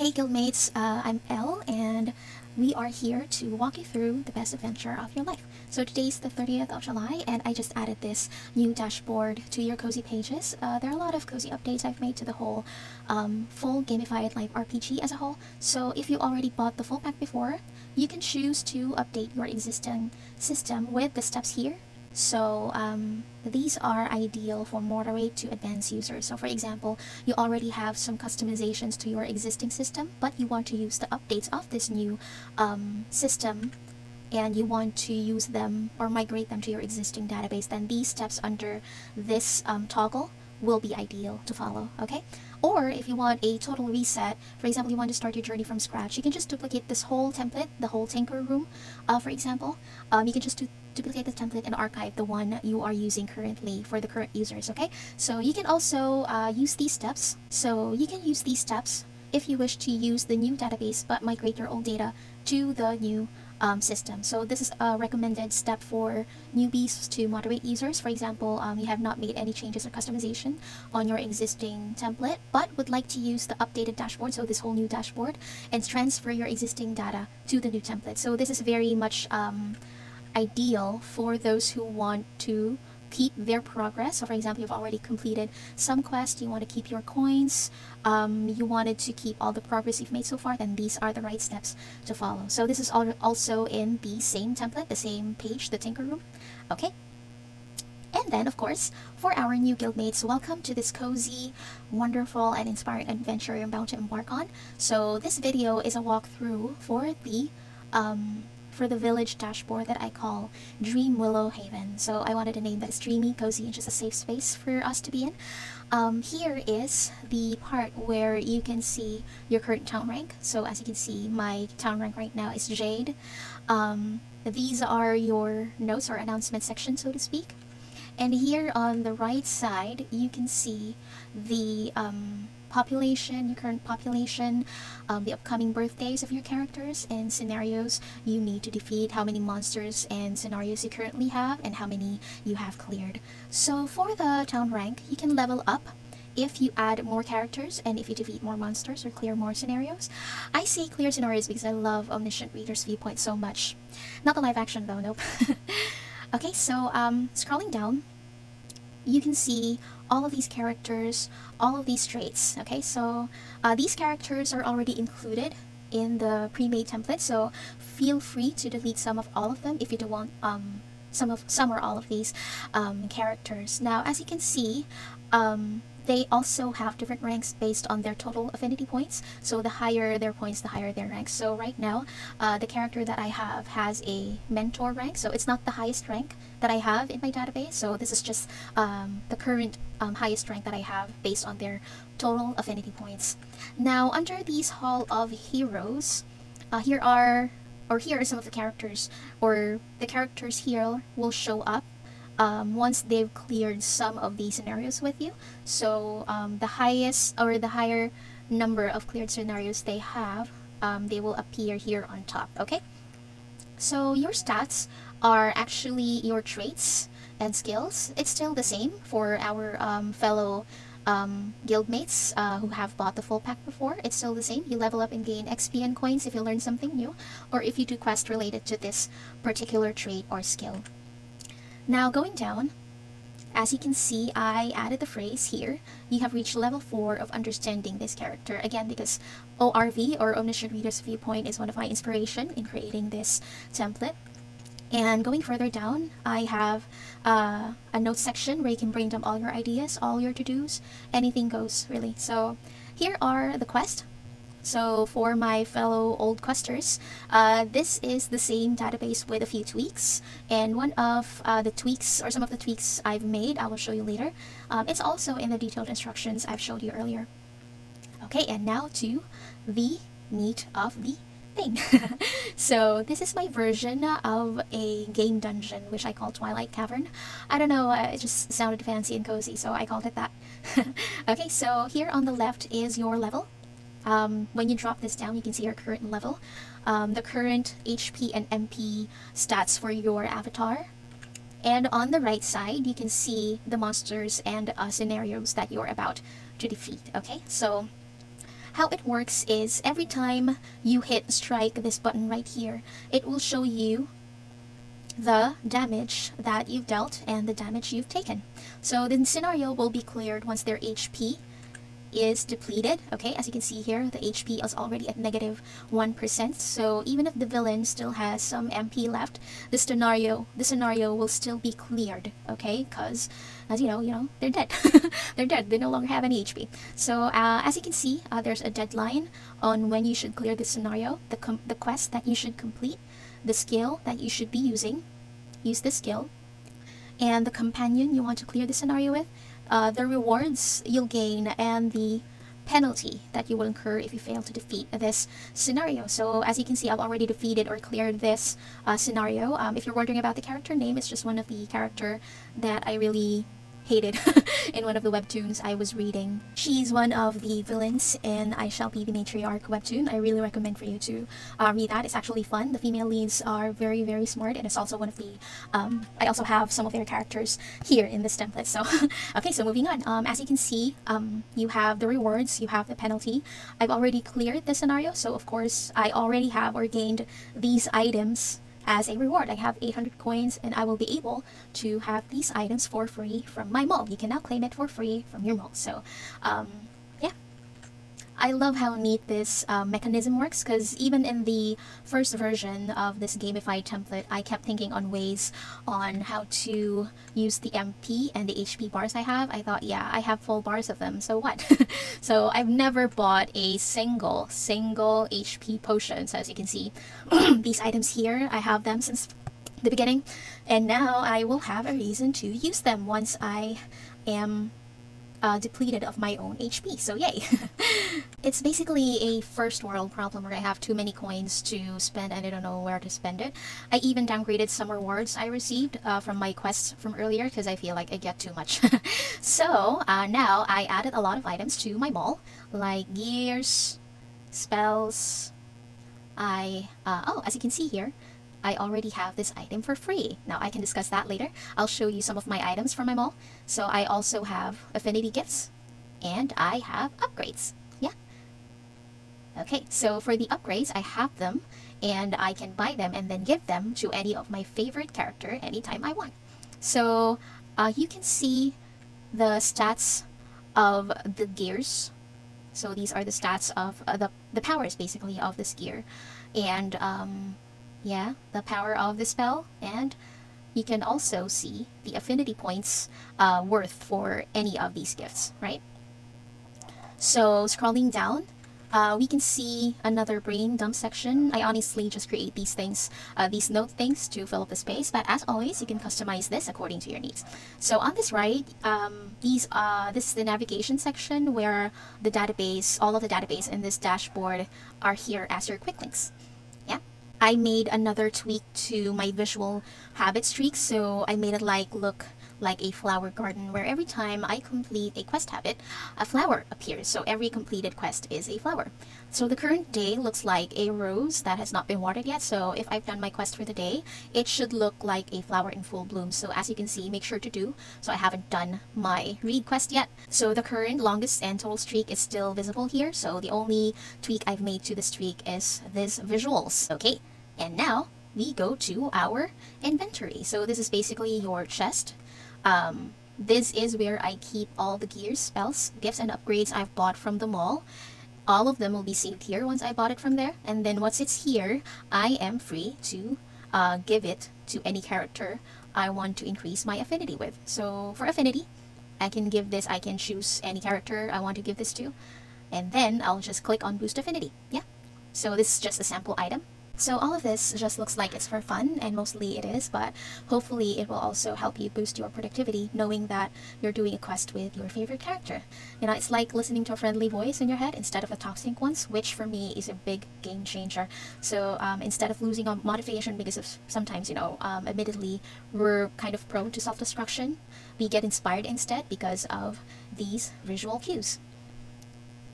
Hey guildmates, uh, I'm Elle and we are here to walk you through the best adventure of your life. So today's the 30th of July and I just added this new dashboard to your Cozy pages. Uh, there are a lot of Cozy updates I've made to the whole um, full gamified life RPG as a whole. So if you already bought the full pack before, you can choose to update your existing system with the steps here so um, these are ideal for moderate to advanced users. So for example, you already have some customizations to your existing system, but you want to use the updates of this new um, system and you want to use them or migrate them to your existing database, then these steps under this um, toggle will be ideal to follow, okay? Or if you want a total reset, for example, you want to start your journey from scratch, you can just duplicate this whole template, the whole Tinker room, uh, for example. Um, you can just do duplicate the template and archive the one you are using currently for the current users, okay? So you can also uh, use these steps. So you can use these steps if you wish to use the new database but migrate your old data to the new um, system. So this is a recommended step for newbies to moderate users. For example, um, you have not made any changes or customization on your existing template, but would like to use the updated dashboard, so this whole new dashboard, and transfer your existing data to the new template. So this is very much um, ideal for those who want to keep their progress. So for example, you've already completed some quest, you want to keep your coins, um, you wanted to keep all the progress you've made so far, then these are the right steps to follow. So this is also in the same template, the same page, the Tinker Room. Okay. And then, of course, for our new guildmates, welcome to this cozy, wonderful, and inspiring adventure you're about to embark on. So this video is a walkthrough for the um, for the village dashboard that I call Dream Willow Haven. So I wanted a name that is dreamy, cozy, and just a safe space for us to be in. Um, here is the part where you can see your current town rank. So as you can see, my town rank right now is Jade. Um, these are your notes or announcement section, so to speak. And here on the right side, you can see the um, population, your current population, um, the upcoming birthdays of your characters, and scenarios you need to defeat, how many monsters and scenarios you currently have, and how many you have cleared. So for the town rank, you can level up if you add more characters and if you defeat more monsters or clear more scenarios. I say clear scenarios because I love Omniscient Reader's Viewpoint so much. Not the live action though, nope. okay, so um, scrolling down, you can see all of these characters, all of these traits. Okay, so uh, these characters are already included in the pre-made template, so feel free to delete some of all of them if you don't want um, some of some or all of these um, characters. Now, as you can see, um, they also have different ranks based on their total affinity points. So the higher their points, the higher their ranks. So right now, uh, the character that I have has a mentor rank. So it's not the highest rank that I have in my database. So this is just um, the current um, highest rank that I have based on their total affinity points. Now, under these Hall of Heroes, uh, here are or here are some of the characters or the characters here will show up um, once they've cleared some of these scenarios with you. So um, the highest or the higher number of cleared scenarios they have, um, they will appear here on top, okay? So your stats are actually your traits and skills. It's still the same for our um, fellow um, guildmates uh, who have bought the full pack before. It's still the same. You level up and gain XP and coins if you learn something new, or if you do quest related to this particular trait or skill. Now going down, as you can see, I added the phrase here, you have reached level 4 of understanding this character. Again, because ORV, or Omniscient Reader's Viewpoint, is one of my inspiration in creating this template. And going further down, I have uh, a note section where you can bring down all your ideas, all your to-dos, anything goes, really. So here are the quests so for my fellow old questers, uh, this is the same database with a few tweaks. And one of uh, the tweaks, or some of the tweaks I've made, I will show you later. Um, it's also in the detailed instructions I've showed you earlier. Okay, and now to the meat of the thing. so this is my version of a game dungeon, which I call Twilight Cavern. I don't know, uh, it just sounded fancy and cozy, so I called it that. okay, so here on the left is your level. Um, when you drop this down, you can see your current level, um, the current HP and MP stats for your avatar. And on the right side, you can see the monsters and uh, scenarios that you're about to defeat, okay? So how it works is every time you hit strike this button right here, it will show you the damage that you've dealt and the damage you've taken. So the scenario will be cleared once their HP is depleted. Okay, as you can see here, the HP is already at negative 1. So even if the villain still has some MP left, the scenario the scenario will still be cleared. Okay, because as you know, you know they're dead. they're dead. They no longer have any HP. So uh, as you can see, uh, there's a deadline on when you should clear this scenario, the the quest that you should complete, the skill that you should be using. Use the skill, and the companion you want to clear the scenario with uh, the rewards you'll gain and the penalty that you will incur if you fail to defeat this scenario. So as you can see, I've already defeated or cleared this uh, scenario. Um, if you're wondering about the character name, it's just one of the character that I really hated in one of the webtoons I was reading. She's one of the villains in I Shall Be the Matriarch webtoon. I really recommend for you to uh, read that. It's actually fun. The female leads are very, very smart, and it's also one of the. Um, I also have some of their characters here in this template. So, okay, so moving on. Um, as you can see, um, you have the rewards, you have the penalty. I've already cleared the scenario, so of course, I already have or gained these items as a reward. I have 800 coins and I will be able to have these items for free from my mall. You can now claim it for free from your mall. So, um. I love how neat this uh, mechanism works because even in the first version of this gamified template, I kept thinking on ways on how to use the MP and the HP bars I have. I thought, yeah, I have full bars of them, so what? so I've never bought a single, single HP potion. So as you can see, these items here, I have them since the beginning and now I will have a reason to use them once I am uh, depleted of my own HP, so yay! it's basically a first world problem where I have too many coins to spend and I don't know where to spend it. I even downgraded some rewards I received uh, from my quests from earlier because I feel like I get too much. so uh, now I added a lot of items to my mall, like gears, spells, I, uh, oh, as you can see here, I already have this item for free. Now I can discuss that later. I'll show you some of my items from my mall. So I also have affinity gifts and I have upgrades. Yeah. Okay, so for the upgrades, I have them and I can buy them and then give them to any of my favorite character anytime I want. So uh, you can see the stats of the gears. So these are the stats of uh, the, the powers basically of this gear. And um, yeah, the power of the spell, and you can also see the affinity points uh, worth for any of these gifts, right? So scrolling down, uh, we can see another brain dump section. I honestly just create these things, uh, these note things to fill up the space, but as always, you can customize this according to your needs. So on this right, um, these uh, this is the navigation section where the database, all of the database in this dashboard are here as your quick links. I made another tweak to my visual habit streak, so I made it like look like a flower garden where every time I complete a quest habit, a flower appears. So every completed quest is a flower. So the current day looks like a rose that has not been watered yet. So if I've done my quest for the day, it should look like a flower in full bloom. So as you can see, make sure to do. So I haven't done my read quest yet. So the current longest and total streak is still visible here. So the only tweak I've made to the streak is this visuals. Okay. And now we go to our inventory. So this is basically your chest. Um, this is where I keep all the gears, spells, gifts, and upgrades I've bought from the mall. All of them will be saved here once I bought it from there. And then once it's here, I am free to uh, give it to any character I want to increase my affinity with. So for affinity, I can give this, I can choose any character I want to give this to. And then I'll just click on boost affinity. Yeah. So this is just a sample item. So all of this just looks like it's for fun, and mostly it is, but hopefully it will also help you boost your productivity knowing that you're doing a quest with your favorite character. You know, it's like listening to a friendly voice in your head instead of a toxic one, which for me is a big game changer. So um, instead of losing on motivation because of sometimes, you know, um, admittedly, we're kind of prone to self-destruction, we get inspired instead because of these visual cues.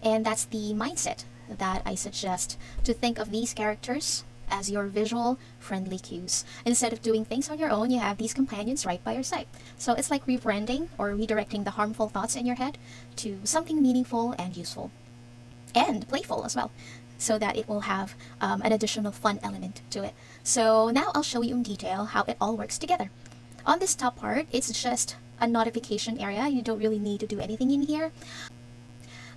And that's the mindset that I suggest to think of these characters as your visual friendly cues. Instead of doing things on your own, you have these companions right by your side. So it's like rebranding or redirecting the harmful thoughts in your head to something meaningful and useful. and playful as well so that it will have um, an additional fun element to it. So now I'll show you in detail how it all works together. On this top part, it's just a notification area. You don't really need to do anything in here.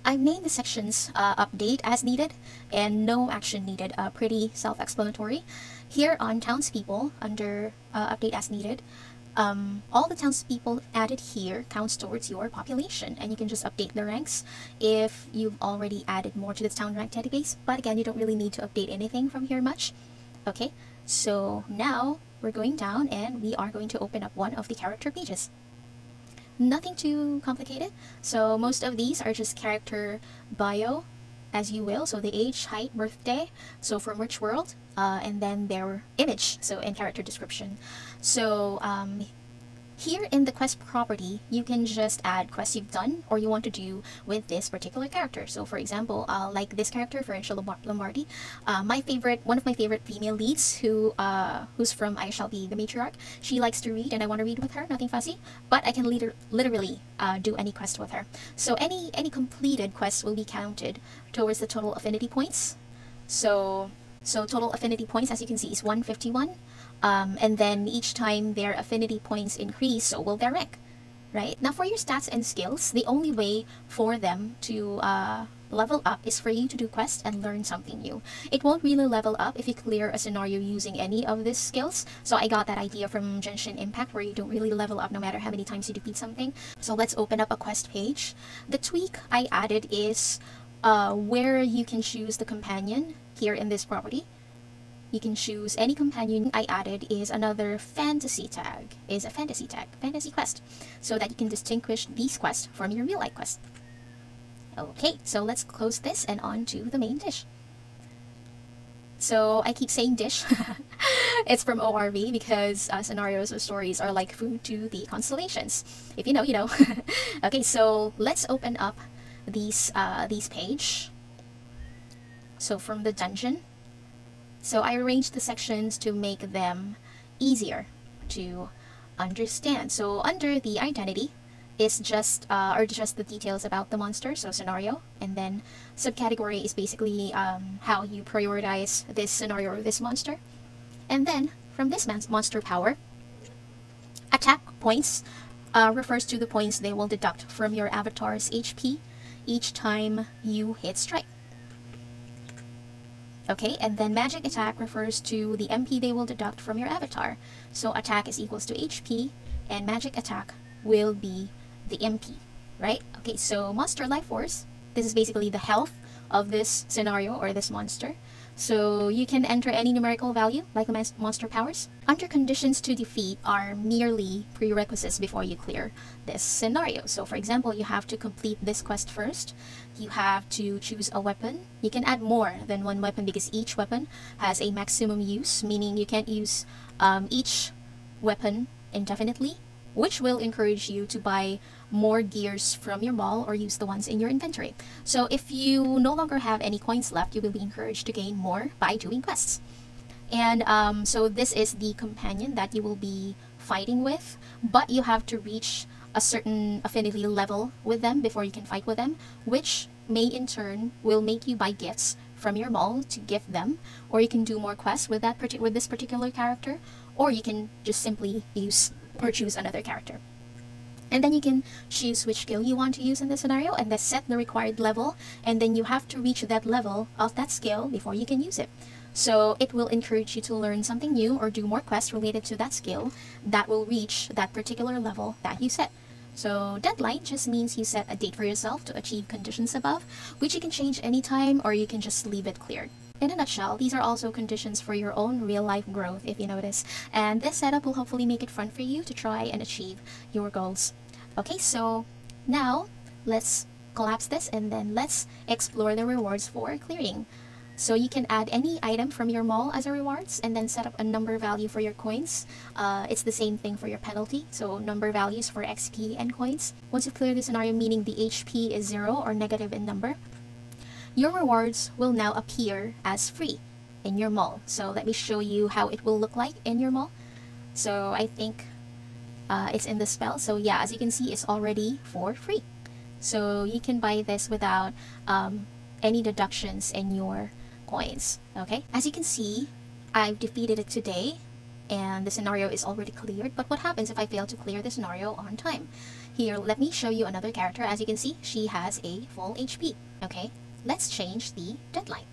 I've named the sections uh, update as needed and no action needed, uh, pretty self-explanatory. Here on townspeople, under uh, update as needed, um, all the townspeople added here counts towards your population and you can just update the ranks if you've already added more to this town rank database. But again you don't really need to update anything from here much. Okay? So now we're going down and we are going to open up one of the character pages nothing too complicated. So most of these are just character bio as you will. So the age height birthday so from which world uh, and then their image so in character description. So um, here in the quest property, you can just add quests you've done or you want to do with this particular character. So for example, uh, like this character, Florentia Lombardi, uh, my favorite, one of my favorite female leads who uh, who's from I Shall Be the Matriarch. She likes to read and I want to read with her, nothing fussy, but I can liter literally uh, do any quest with her. So any, any completed quest will be counted towards the total affinity points. So, so total affinity points, as you can see, is 151. Um, and then each time their affinity points increase, so will their rank, right? Now for your stats and skills, the only way for them to uh, level up is for you to do quests and learn something new. It won't really level up if you clear a scenario using any of these skills. So I got that idea from Genshin Impact where you don't really level up no matter how many times you defeat something. So let's open up a quest page. The tweak I added is uh, where you can choose the companion here in this property you can choose any companion I added is another fantasy tag, is a fantasy tag, fantasy quest, so that you can distinguish these quests from your real life quest. Okay, so let's close this and on to the main dish. So I keep saying dish. it's from ORV because uh, scenarios or stories are like food to the constellations. If you know, you know. okay, so let's open up these uh, these page. So from the dungeon, so I arranged the sections to make them easier to understand. So under the identity is just uh, are just the details about the monster, so scenario, and then subcategory is basically um, how you prioritize this scenario or this monster. And then from this monster power, attack points uh, refers to the points they will deduct from your avatar's HP each time you hit strike. Okay, and then magic attack refers to the MP they will deduct from your avatar. So attack is equals to HP, and magic attack will be the MP, right? Okay, so monster life force, this is basically the health of this scenario or this monster. So you can enter any numerical value, like the monster powers. Under conditions to defeat are merely prerequisites before you clear this scenario. So for example, you have to complete this quest first. You have to choose a weapon. You can add more than one weapon because each weapon has a maximum use, meaning you can't use um, each weapon indefinitely which will encourage you to buy more gears from your mall or use the ones in your inventory. So if you no longer have any coins left, you will be encouraged to gain more by doing quests. And um, so this is the companion that you will be fighting with, but you have to reach a certain affinity level with them before you can fight with them, which may in turn will make you buy gifts from your mall to gift them, or you can do more quests with that with this particular character, or you can just simply use or choose another character. And then you can choose which skill you want to use in this scenario and then set the required level and then you have to reach that level of that skill before you can use it. So it will encourage you to learn something new or do more quests related to that skill that will reach that particular level that you set. So deadline just means you set a date for yourself to achieve conditions above, which you can change anytime or you can just leave it cleared. In a nutshell, these are also conditions for your own real-life growth, if you notice, and this setup will hopefully make it fun for you to try and achieve your goals. Okay, so now let's collapse this and then let's explore the rewards for clearing. So you can add any item from your mall as a rewards and then set up a number value for your coins. Uh, it's the same thing for your penalty, so number values for XP and coins. Once you clear the scenario meaning the HP is 0 or negative in number, your rewards will now appear as free in your mall. So let me show you how it will look like in your mall. So I think uh, it's in the spell. So yeah, as you can see, it's already for free. So you can buy this without um, any deductions in your coins. Okay, as you can see, I've defeated it today and the scenario is already cleared. But what happens if I fail to clear the scenario on time? Here, let me show you another character. As you can see, she has a full HP. Okay, let's change the deadline.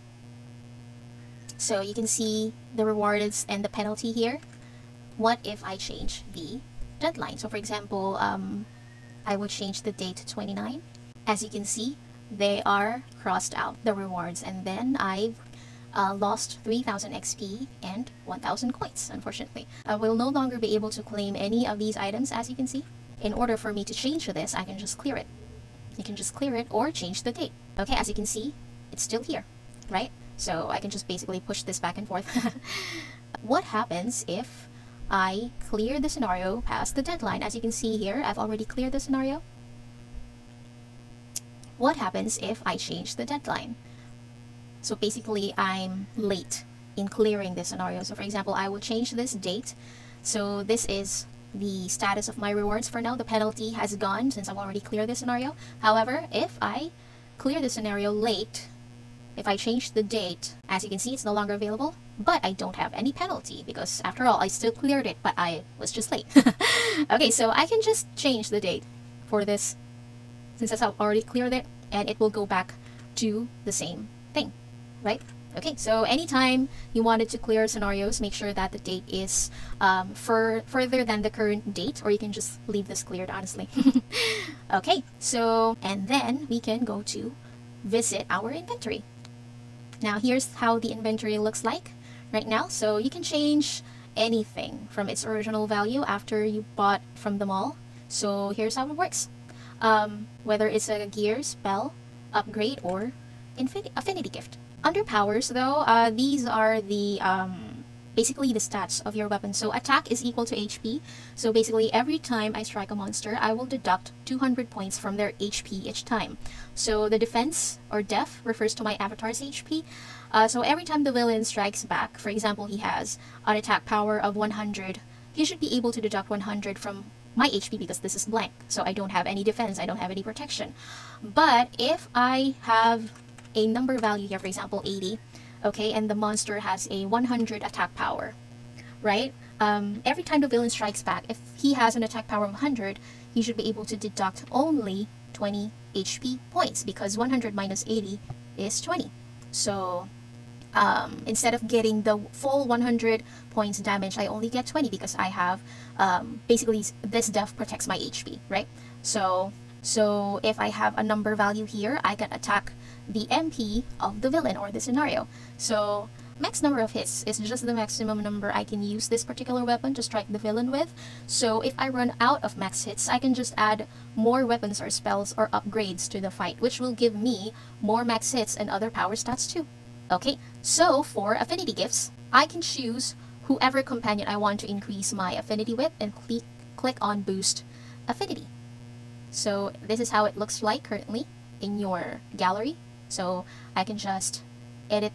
So you can see the rewards and the penalty here. What if I change the deadline? So for example, um, I would change the date to 29. As you can see, they are crossed out, the rewards. And then I've uh, lost 3000 XP and 1000 coins, unfortunately. I will no longer be able to claim any of these items, as you can see. In order for me to change this, I can just clear it. You can just clear it or change the date. Okay, as you can see, it's still here, right? So I can just basically push this back and forth. what happens if I clear the scenario past the deadline? As you can see here, I've already cleared the scenario. What happens if I change the deadline? So basically, I'm late in clearing this scenario. So for example, I will change this date. So this is the status of my rewards for now. The penalty has gone since I've already cleared this scenario. However, if I clear the scenario late, if I change the date, as you can see, it's no longer available, but I don't have any penalty because after all, I still cleared it, but I was just late. okay, so I can just change the date for this since I've already cleared it and it will go back to the same thing, right? Okay, so anytime you wanted to clear scenarios, make sure that the date is um, further than the current date, or you can just leave this cleared, honestly. okay, so, and then we can go to visit our inventory. Now, here's how the inventory looks like right now. So you can change anything from its original value after you bought from the mall. So here's how it works. Um, whether it's a gear, spell, upgrade, or affinity gift. Under powers though, uh, these are the um, basically the stats of your weapon. So attack is equal to HP. So basically every time I strike a monster, I will deduct 200 points from their HP each time. So the defense or def refers to my avatar's HP. Uh, so every time the villain strikes back, for example, he has an attack power of 100, he should be able to deduct 100 from my HP because this is blank. So I don't have any defense, I don't have any protection. But if I have a number value here, for example, 80, okay, and the monster has a 100 attack power, right? Um, every time the villain strikes back, if he has an attack power of 100, he should be able to deduct only 20 HP points because 100 minus 80 is 20. So um, instead of getting the full 100 points damage, I only get 20 because I have um, basically this def protects my HP, right? So so if I have a number value here, I can attack the MP of the villain or the scenario. So max number of hits is just the maximum number I can use this particular weapon to strike the villain with. So if I run out of max hits, I can just add more weapons or spells or upgrades to the fight, which will give me more max hits and other power stats too. Okay, so for affinity gifts, I can choose whoever companion I want to increase my affinity with and click, click on boost affinity. So this is how it looks like currently in your gallery. So I can just edit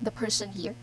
the person here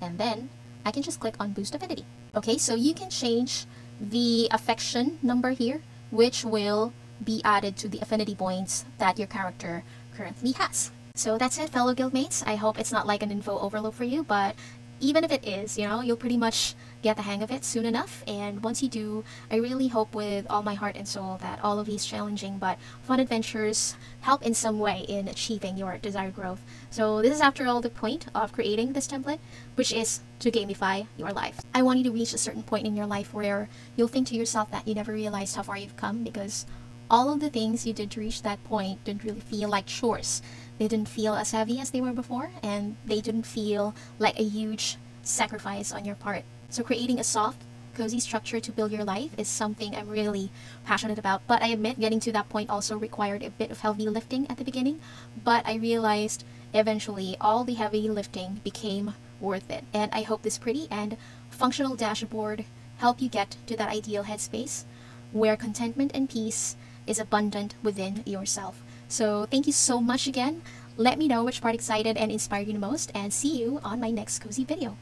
and then I can just click on boost affinity. Okay, so you can change the affection number here which will be added to the affinity points that your character currently has. So that's it fellow guildmates. I hope it's not like an info overload for you, but even if it is, you know, you'll pretty much get the hang of it soon enough. And once you do, I really hope with all my heart and soul that all of these challenging but fun adventures help in some way in achieving your desired growth. So this is after all the point of creating this template, which is to gamify your life. I want you to reach a certain point in your life where you'll think to yourself that you never realized how far you've come because all of the things you did to reach that point didn't really feel like chores. They didn't feel as heavy as they were before, and they didn't feel like a huge sacrifice on your part. So creating a soft, cozy structure to build your life is something I'm really passionate about. But I admit getting to that point also required a bit of heavy lifting at the beginning. But I realized eventually all the heavy lifting became worth it. And I hope this pretty and functional dashboard help you get to that ideal headspace where contentment and peace is abundant within yourself. So thank you so much again. Let me know which part excited and inspired you the most and see you on my next cozy video.